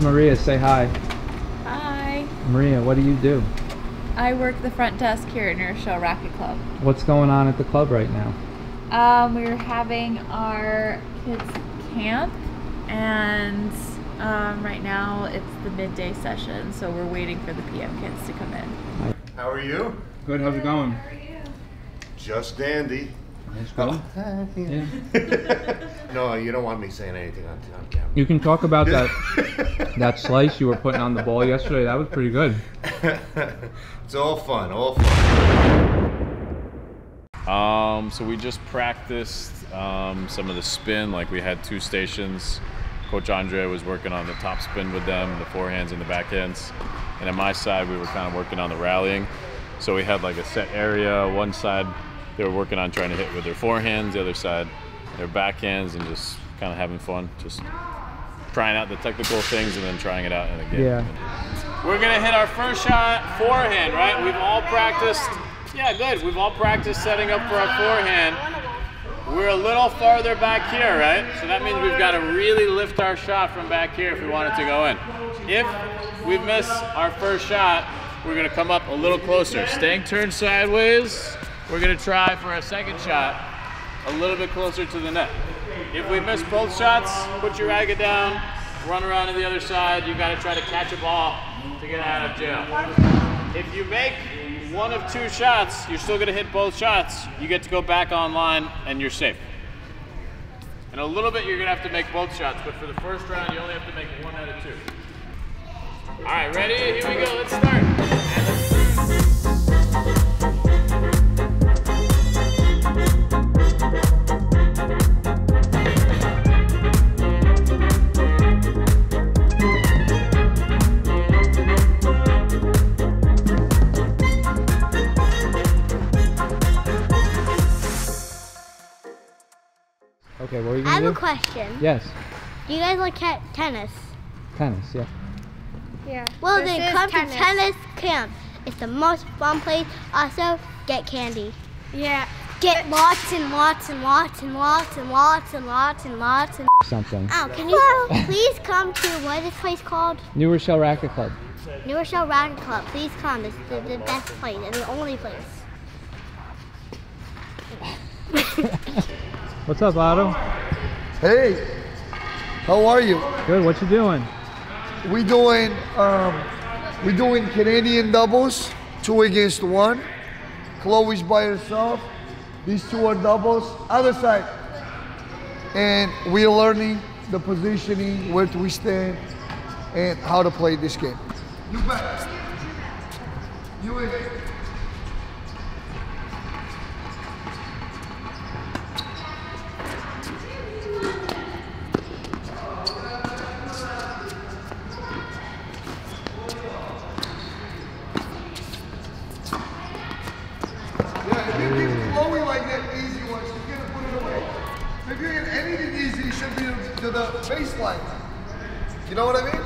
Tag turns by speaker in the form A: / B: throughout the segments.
A: This is Maria. Say hi.
B: Hi.
A: Maria, what do you do?
B: I work the front desk here at New Rochelle Racquet Club.
A: What's going on at the club right now?
B: Um, we're having our kids camp, and um, right now it's the midday session, so we're waiting for the PM kids to come in.
C: How are you?
A: Good. How's it going?
C: Just dandy.
A: It's good. Yeah.
C: no, you don't want me saying anything on, on camera.
A: You can talk about that that slice you were putting on the ball yesterday. That was pretty good.
C: it's all fun, all fun.
D: Um, so we just practiced um, some of the spin. Like we had two stations. Coach Andre was working on the top spin with them, the forehands and the backhands. And on my side, we were kind of working on the rallying. So we had like a set area. One side, they were working on trying to hit with their forehands. The other side, their backhands, and just kind of having fun. Just trying out the technical things and then trying it out in a game.
A: Yeah.
D: We're gonna hit our first shot forehand, right? We've all practiced. Yeah, good. We've all practiced setting up for our forehand. We're a little farther back here, right? So that means we've got to really lift our shot from back here if we want it to go in. If we miss our first shot, we're gonna come up a little closer. Staying turned sideways, we're gonna try for a second shot a little bit closer to the net. If we miss both shots, put your racket down, run around to the other side. You gotta try to catch a ball to get out of jail. If you make one of two shots, you're still gonna hit both shots. You get to go back online and you're safe. In a little bit, you're gonna have to make both shots, but for the first round, you only have to make one out of two. All right, ready? Here we go. Let's start.
E: A mm-hmm. question.
A: Yes.
E: Do you guys like tennis?
A: Tennis. Yeah.
F: Yeah.
E: Well,
F: This
E: then come
F: tennis.
E: to tennis camp. It's the most fun place. Also, get candy.
F: Yeah.
E: Get lots and lots and lots and lots and lots and lots and lots and.
A: Something.
E: Oh, can you please come to what is this place called?
A: New Rochelle Racquet Club.
E: New Rochelle Racquet Club. Please come. It's the, the best place and the only place.
A: What's up, Otto?
G: Hey, how are you?
A: Good. What you doing?
G: We doing um, we doing Canadian doubles, two against one. Chloe's by herself. These two are doubles. Other side. And we're learning the positioning, where to we stand, and how to play this game. You bet. You in. To the baseline. You know what I mean?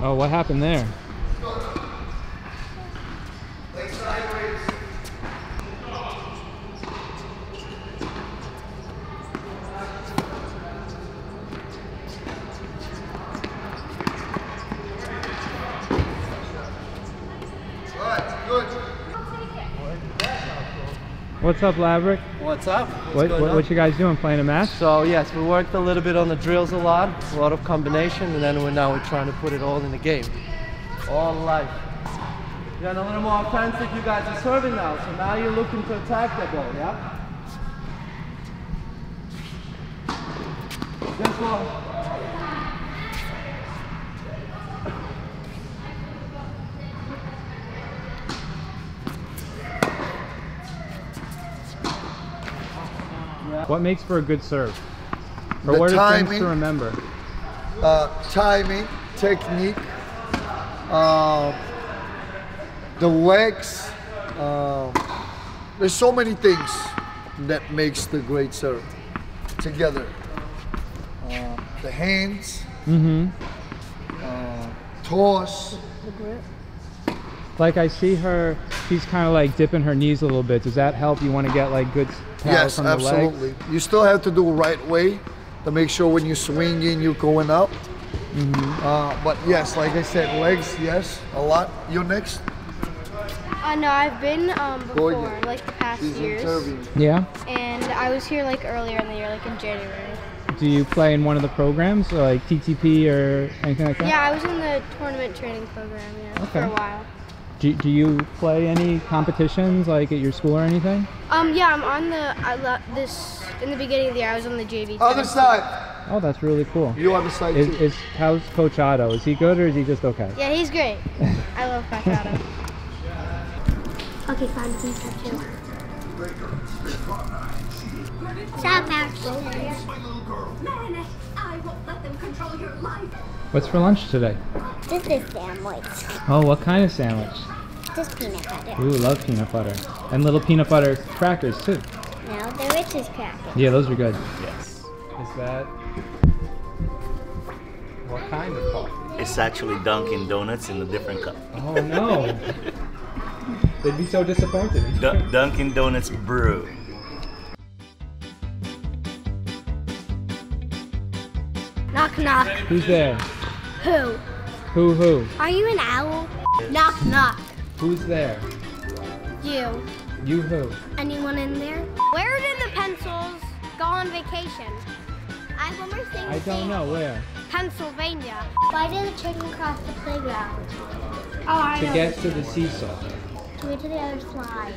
A: Oh, what happened there?
G: Lay sideways. All right, good.
A: What's up, Laverick?
H: What's up? What's
A: What, what, you guys doing? Playing a match?
H: So yes, we worked a little bit on the drills a lot, a lot of combination, and then we're now we're trying to put it all in the game, all life. You're a little more offensive. You guys are serving now, so now you're looking to attack the ball, yeah? Just go.
A: What makes for a good serve? Or
G: The
A: what are things
G: timing.
A: to remember?
G: uh, timing, technique, uh, the legs. Uh, there's so many things that makes the great serve together. Uh, the hands,
A: Mm-hmm.
G: uh, toss.
A: Like I see her, she's kind of like dipping her knees a little bit. Does that help? You want to get like good power
G: yes,
A: from the legs?
G: absolutely. You still have to do right way to make sure when you swing in, you're going up. Uh, but yes, like I said, legs, yes, a lot. You're next.
E: Uh, no, I've been um, before,
G: again.
E: like the past
G: She's
E: years.
G: interviewing.
A: Yeah.
E: And I was here like earlier in the year, like in January.
A: Do you play in one of the programs, like TTP or anything like that?
E: Yeah, I was in the tournament training program, yeah, for a while.
A: Do, do you play any competitions like at your school or anything?
E: Um, yeah, I'm on the, I lo- this, in the beginning of the year, I was on the JV.
G: Other side.
A: Oh, that's really cool.
G: You on the side
A: Is,
G: too.
A: is how's Coach Otto? Is he good or is he just okay?
E: Yeah, he's great. I love Colorado. okay, fine, please have two. Stop, Max.
F: Marinette, I won't let them control your life.
A: What's for lunch today?
E: This is sandwich.
A: Oh, what kind of sandwich?
E: Just peanut butter.
A: Ooh, love peanut butter. And little peanut butter crackers too.
E: No, the Ritz crackers.
A: Yeah, those are good. Yes. Is that what kind of coffee?
I: It's actually Dunkin' Donuts in a different cup.
A: Oh no. They'd be so disappointed.
I: Dun- Dunkin' Donuts brew.
E: Knock, knock.
A: Who's there?
E: Who?
A: Who who?
E: Are you an owl? Knock, knock.
A: Who's there?
E: You.
A: You who?
E: Anyone in there? Where did the pencils go on vacation? I have one more thing
A: I don't know where.
E: Pennsylvania. Why did the chicken cross the playground? Oh, I
A: To
E: know.
A: get to the seesaw.
E: To get to the other slide.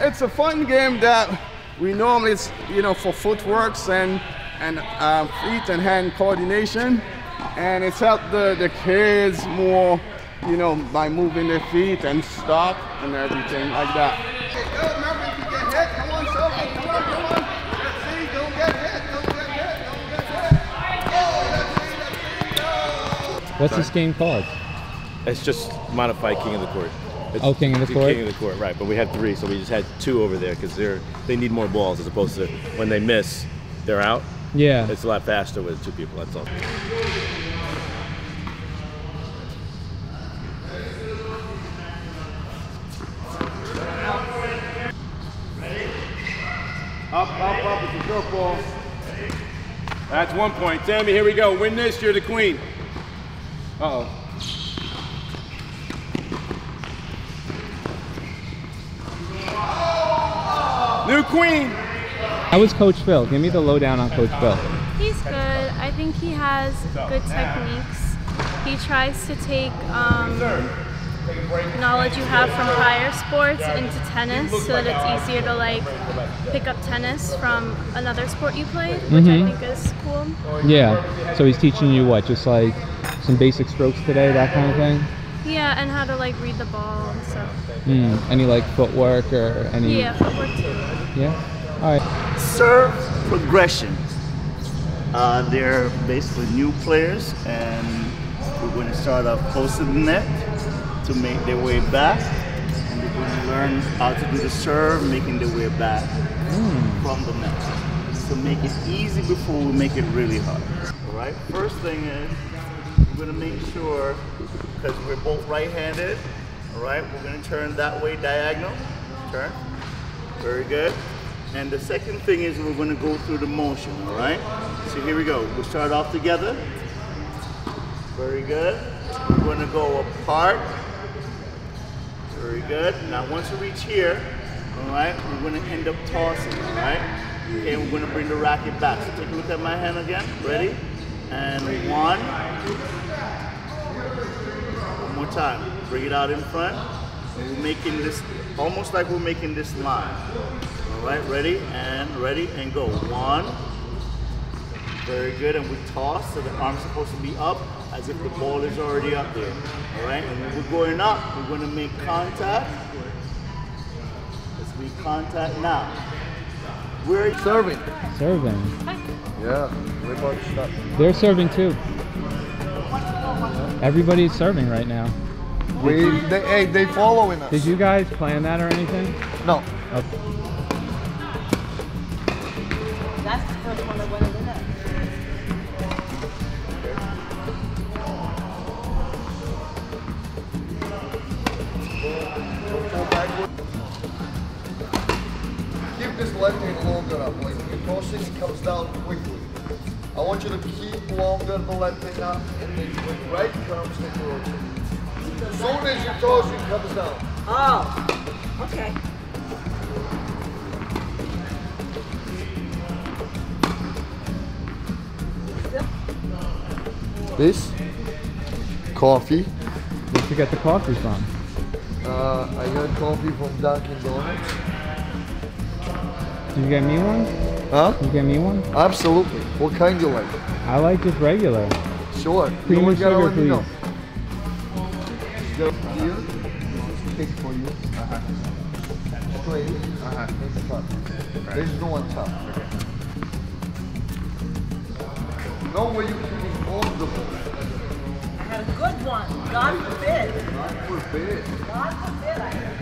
J: It's a fun game that we normally, you know, for footworks and and um, feet and hand coordination, and it's helped the, the kids more, you know, by moving their feet and stop and everything like that.
A: What's this game called?
K: It's just modified King of the Court. It's
A: Oh, King of the Court?
K: King of the Court, right? But we had three, so we just had two over there because they're they need more balls as opposed to when they miss, they're out.
A: Yeah.
K: It's a lot faster with two people. That's all.
J: Up, up, up, it's a good ball.
L: That's one point. Tammy, here we go. Win this, you're the queen. Uh-oh. New queen.
A: How was Coach Phil? Give me the lowdown on Coach Phil.
M: He's good. I think he has good techniques. He tries to take um, knowledge you have from prior sports into tennis so that it's easier to like pick up tennis from another sport you played, which
A: Mhm.
M: I think is cool.
A: Yeah. So he's teaching you what? Just like some basic strokes today, that kind of thing?
M: Yeah, and how to like read the ball and stuff.
A: Hmm. Any like footwork or any?
M: Yeah, footwork too.
A: Yeah. All right.
I: Serve progression. Uh, they're basically new players, and we're going to start off close to the net to make their way back, and they're going to learn how to do the serve, making their way back from the net. So make it easy before we make it really hard. All right. First thing is we're going to make sure because we're both right-handed. All right. We're going to turn that way diagonal. Turn. Very good. And the second thing is we're going to go through the motion, all right? So here we go. We'll start off together. Very good. We're going to go apart. Very good. Now once we reach here, all right, we're going to end up tossing, all right? Okay, we're going to bring the racket back. So take a look at my hand again. Ready? And one. One more time. Bring it out in front. We're making this almost like we're making this line. All right, ready and ready and go. One. Very good, and we toss, so the arm's supposed to be up as if the ball is already up there. All right, and when we're going up, we're going to make contact. Let's make contact now. We're
G: serving.
A: Serving.
G: Yeah, we're about to start.
A: They're serving too. Everybody's serving right now.
G: We, they, hey, they following us.
A: Did you guys plan that or anything?
G: No.
A: Okay.
G: Keep this left hand little bit up. Like when you it comes down quickly. I want you to keep longer the left thing up, and then when right comes, take the rotate. As soon as your you comes down.
N: Oh, okay.
G: This coffee.
A: Where'd you get the coffee from?
G: Uh, I got coffee from Dunkin' Donuts.
A: Did you get me one?
G: Huh?
A: You get me one?
G: Absolutely. What kind do you like?
A: I like just regular.
G: Sure.
A: Cream and sugar,
G: let me know.
A: please.
G: The here, cake for you. Uh-huh. Uh-huh. And cut. There's no on top. No way you keep all the
N: I had a good one. God forbid.
G: God forbid.
N: God forbid I had.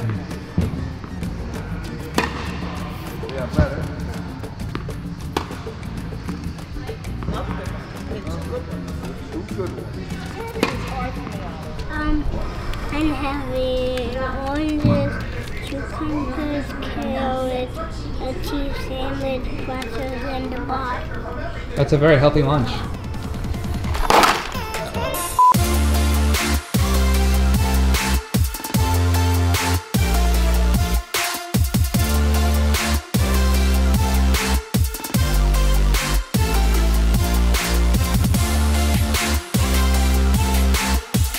G: Yeah, better. Two good ones.
E: Um, I'm having oranges, cucumbers, carrots, a cheese sandwich, pretzels, and a bar.
A: That's a very healthy lunch.